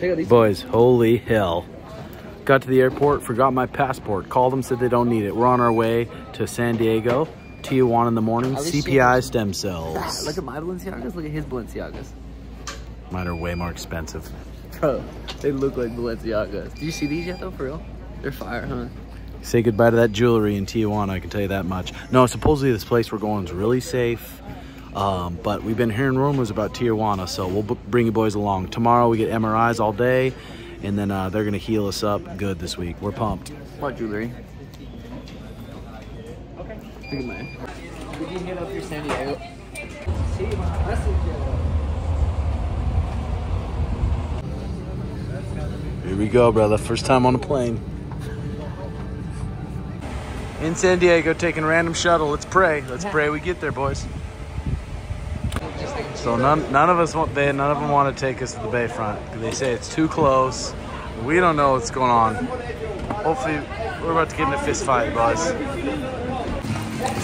Check out these. Boys, holy hell. Got to the airport, forgot my passport. Called them, said they don't need it. We're on our way to San Diego, Tijuana in the morning. CPI stem cells. Ah, look at my Balenciagas. Look at his Balenciagas. Mine are way more expensive. Bro, they look like Balenciagas. Do you see these yet though, for real? They're fire, huh? Say goodbye to that jewelry in Tijuana, I can tell you that much. No, supposedly this place we're going is really safe. Um, but we've been hearing rumors about Tijuana, so we'll b- bring you boys along. Tomorrow we get MRIs all day, and then uh, they're gonna heal us up good this week. We're pumped. What jewelry? Okay. at mine. Did you hit up your San Diego? See my messenger. Here we go, brother. First time on a plane. In San Diego, taking a random shuttle. Let's pray. Let's pray we get there, boys. So none, none of us want they none of them want to take us to the Bayfront. They say it's too close. We don't know what's going on. Hopefully, we're about to get in a fist fight, boys.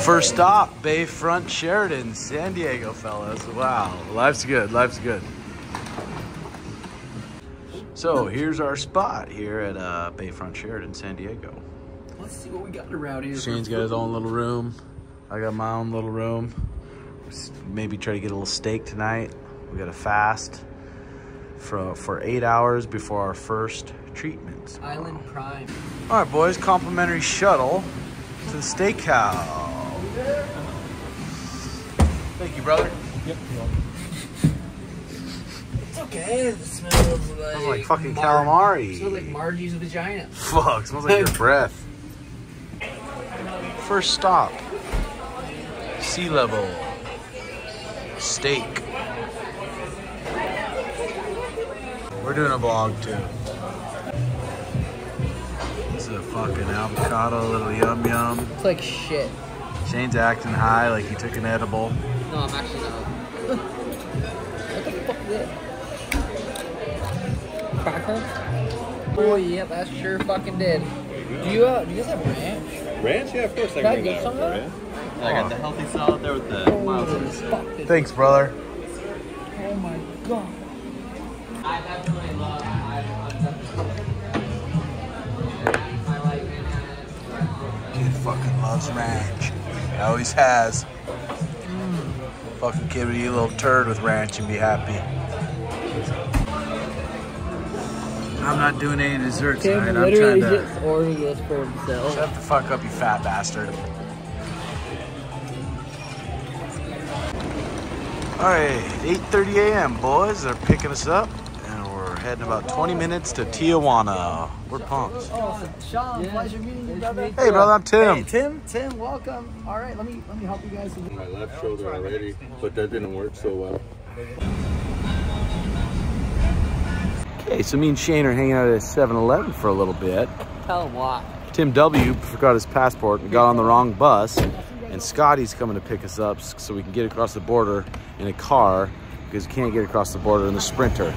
First stop, Bayfront Sheraton, San Diego, fellas. Wow, life's good. Life's good. So here's our spot here at uh, Bayfront Sheraton, San Diego. Let's see what we got around here. Shane's got his own little room. I got my own little room. Maybe try to get a little steak tonight. We got to fast for for eight hours before our first treatment. Island Prime. All right, boys. Complimentary shuttle to the steakhouse. Thank you, brother. It's okay. It smells like, Smells like fucking calamari. Smells like Margie's vagina. Fuck, smells like your breath. First stop. C Level. Steak. We're doing a vlog too. This is a fucking avocado, little yum yum. It's like shit. Shane's acting high like he took an edible. No, I'm actually not. what the fuck is it? Cracker? Oh yeah, that sure fucking did. Do you uh, do you guys have ranch? Ranch? Yeah, of course I Can I can get bring some of that? Yeah. I got the healthy salad there with the mild Holy fuck, Thanks, brother. Oh my god. I definitely love Kid fucking loves ranch. He always has. Fucking kid would eat a little turd with ranch and be happy. I'm not doing any dessert Tim tonight. I'm trying to just ordered this for himself. shut the fuck up, you fat bastard. All right, 8:30 a.m. Boys, they're picking us up, and we're heading about 20 minutes to Tijuana. We're pumped. Oh, Sean, pleasure meeting you, brother. Hey, brother, I'm Tim. Hey, Tim, Tim, welcome. All right, let me let me help you guys. with- My left shoulder already, but that didn't work so well. Okay, so me and Shane are hanging out at 7-Eleven for a little bit. Tell him why. Tim W forgot his passport and got on the wrong bus. And Scotty's coming to pick us up so we can get across the border in a car because we can't get across the border in the Sprinter.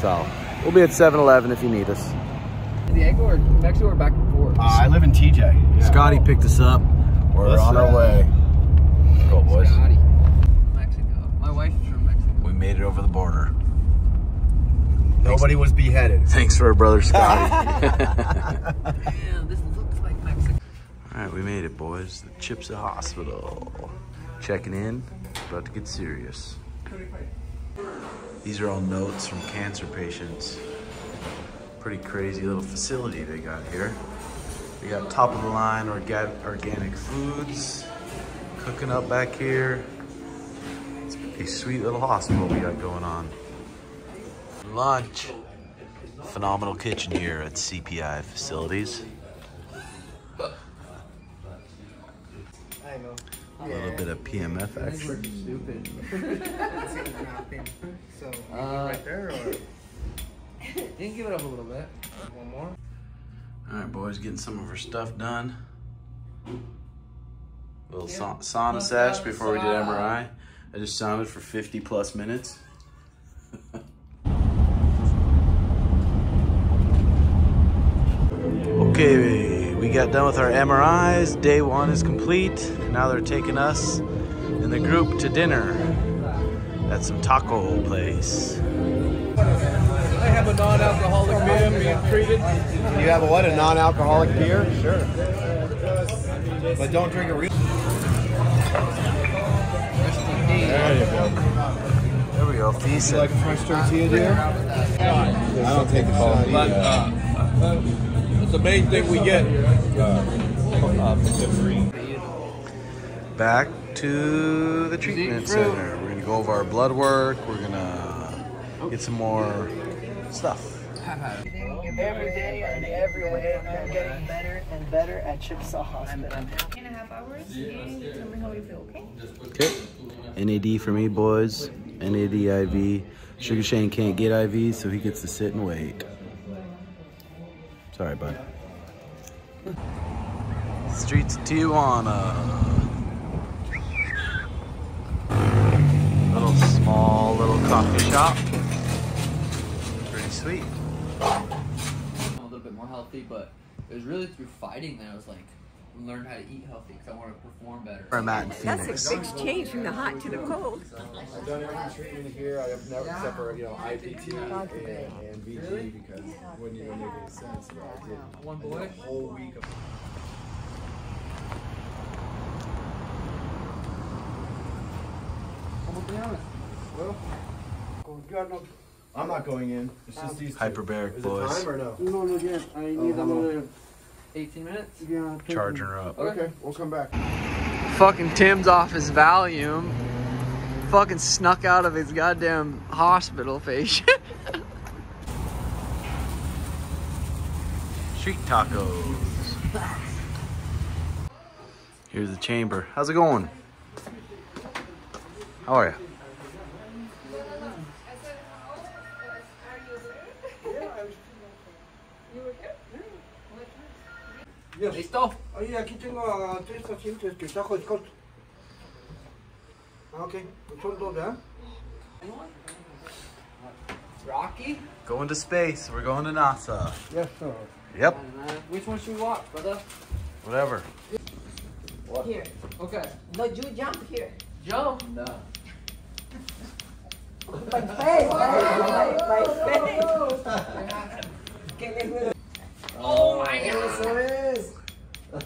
So we'll be at 7-Eleven if you need us. San Diego or Mexico or back and forth? I live in TJ. Scotty picked us up. We're Let's, on our uh, way. Go, boys. Scotty. Mexico. My wife's from Mexico. We made it over the border. Nobody was beheaded. Thanks for our brother Scotty. Damn, All right, we made it, boys. The Chipsa Hospital. Checking in. About to get serious. These are all notes from cancer patients. Pretty crazy little facility they got here. They got top of the line orga organic foods cooking up back here. It's a sweet little hospital we got going on. Lunch. Phenomenal kitchen here at CPI facilities. A little bit of PMF action. Uh, you can give it up a little bit. One more. All right, boys, getting some of our stuff done. little sa- sauna sesh before we did MRI. I just sounded for 50 plus minutes. okay, we got done with our MRIs. Day one is complete. Now they're taking us in the group to dinner at some taco place. I have a non-alcoholic beer being treated? You have a what? A non-alcoholic beer? Sure. But don't drink it real. There you go. There we go. Feast You like a French tortilla, dear? I don't take a shot But either. uh, it's the main thing we get. Back to the treatment center. We're gonna go over our blood work. We're gonna get some more stuff. Every day and every way, I'm getting better and better at Chickasaw Hospital. and a half hours and tell me how you feel, okay? Okay. NAD for me, boys. NAD IV. Sugar Shane can't get IV, so he gets to sit and wait. Sorry, bud. Streets of Tijuana. Little small little coffee shop. Pretty sweet. a little bit more healthy, but it was really through fighting that I was like, learn how to eat healthy because I want to perform better. Where I'm at in That's a big change from the hot to the cold. I've done every treatment here. I have never, except for, you know, IPT and, and VT because it wouldn't even make any sense. But I did One I did boy. a whole week of I'm not going in. It's just these two. Hyperbaric Is it boys. time or no? No, no, yes, I need oh, another, 18 minutes? yeah. Charging her up. Okay, we'll come back. Fucking Tim's off his Valium. Fucking snuck out of his goddamn hospital patient. Street tacos. Here's the chamber. How's it going? How are you? ¿Listo? Oye, aquí tengo a tres pacientes que está hot cold. Ah, ok, pues son dos, ¿verdad? Rocky? Going to space. We're going to NASA. Yes, sir. Yep. Uh, which one should we walk, brother? Whatever. Here. Okay. No, you jump here. Jump? No. My face. My, my face. Que me duele. Oh my god.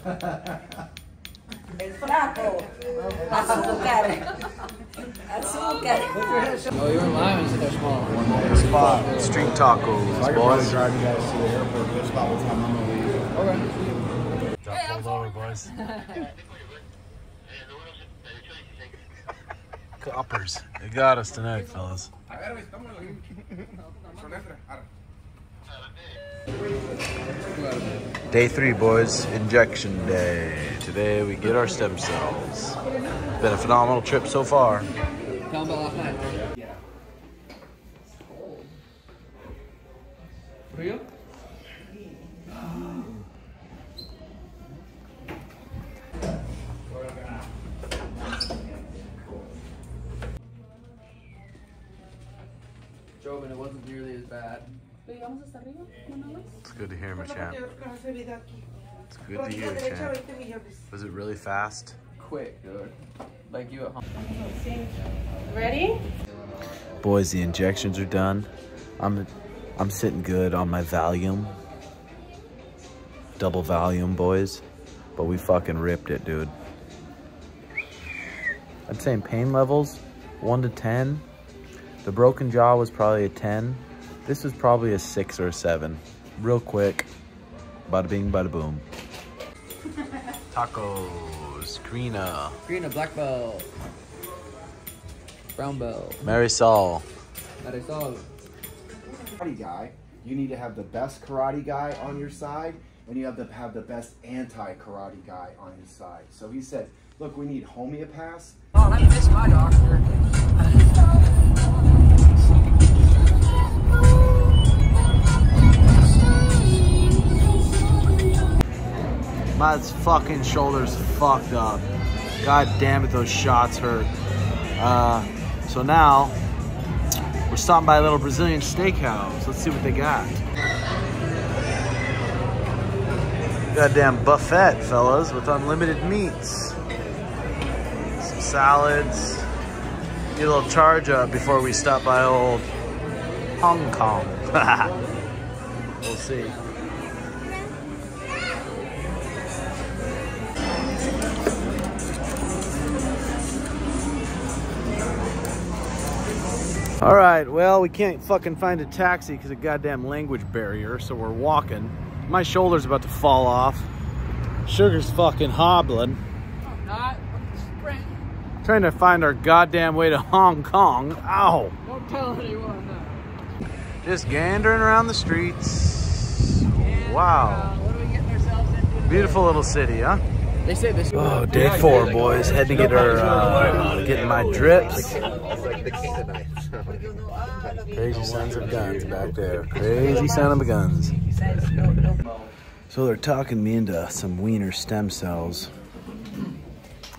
Eso es. El flaco. Azúcar. Azúcar. Oh, you were lying when you said they're small. Spot. Street tacos, I can probably boys. drive you guys to the airport just about the time I'm gonna leave. Got pulled over, boys. Coppers. They got us tonight, fellas. Day three, boys. Injection day. Today we get our stem cells. Been a phenomenal trip so far. Tell them about last night. Yeah. For you? Jobin, it wasn't nearly. It's good to hear, my champ. It's good to hear, champ. Was it really fast? Quick, dude. Like you at home. Ready? Boys, the injections are done. I'm I'm sitting good on my Valium. Double Valium, boys. But we fucking ripped it, dude. I'd say in pain levels, 1 to 10. The broken jaw was probably a 10. This was probably a 6 or a 7. Real quick. Bada bing, bada boom. Tacos. Karina. Green, a black belt. Brown belt. Marisol. That I saw. karate guy, you need to have the best karate guy on your side, and you have to have the best anti-karate guy on your side. So he said, look, we need homeopaths. Oh, I miss my doctor. My fucking shoulders fucked up. God damn it, those shots hurt. Uh, so now we're stopping by a little Brazilian steakhouse. Let's see what they got. Goddamn buffet, fellas, with unlimited meats. Some salads. Get a little charge up before we stop by old Hong Kong. we'll see. All right, well, we can't fucking find a taxi because of goddamn language barrier, so we're walking. My shoulder's about to fall off. Sugar's fucking hobbling. Not sprint. Trying to find our goddamn way to Hong Kong. Ow! Don't tell anyone that. Just gandering around the streets. Wow. What are we getting ourselves into? Beautiful little city, huh? They say this. Oh, day four, boys. Had to get our, uh, getting my drips. Crazy sons of guns back there. Crazy son of guns. So they're talking me into some wiener stem cells.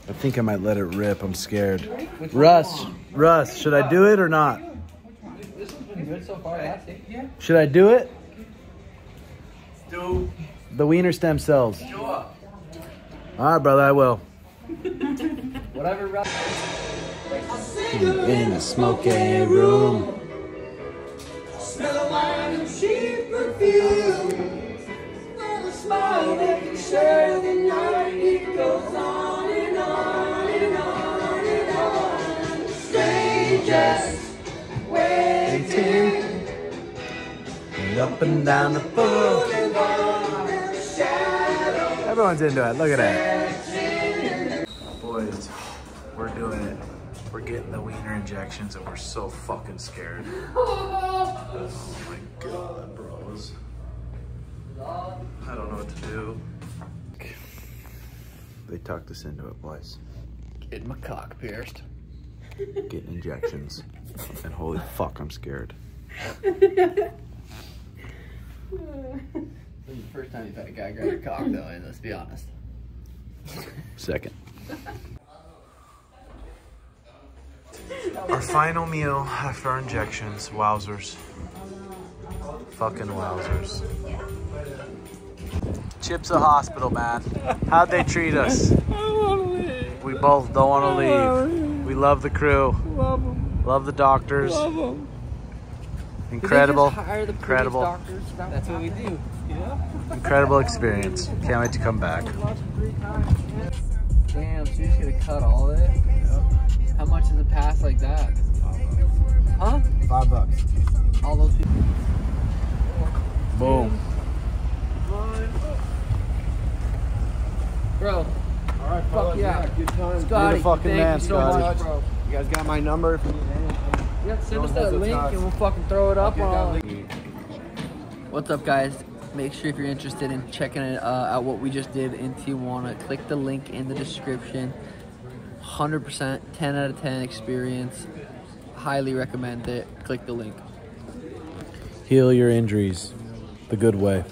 I think I might let it rip. I'm scared. Russ, Russ, should I do it or not? This one's been good so far. Yeah. Yeah. Should I do it? Do. The wiener stem cells. Sure. All right, brother, I will. Whatever. Rob- In the smoking room. Smell of wine and cheap perfume. With a smile that can share the night. It goes on and on and on and on. Strangers waiting. And up and down the book. Everyone's into it. Look at that. The wiener injections and we're so fucking scared. Oh my god, bros. I don't know what to do. They talked us into it, boys. Getting my cock pierced. Getting injections. And holy fuck, I'm scared. This is the first time you've had a guy grab your cock, though, and let's be honest. Second. Our final meal after our injections, wowzers. Fucking wowzers. Chipsa hospital, man. How'd they treat us? We both don't want to leave. We love the crew. Love them. Love the doctors. Love them. Incredible. Incredible. That's what we do. Incredible experience. Can't wait to come back. Damn, so gonna cut all of it? How much does it pass like that? Huh? Five bucks. All those people. Boom. Bro, All right, fuck yeah. Good time. Scotty, fucking thank man, you so Scotty. much, bro. You guys got my number if you need anything. Yeah, send us Don't that link and we'll fucking throw it up Get on. link. What's up, guys? Make sure if you're interested in checking it, uh, out what we just did in Tijuana, click the link in the description. 100%, 10 out of 10 experience. Highly recommend it. Click the link. Heal your injuries the good way.